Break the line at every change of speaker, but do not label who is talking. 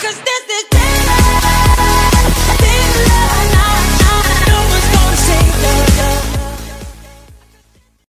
Cause this is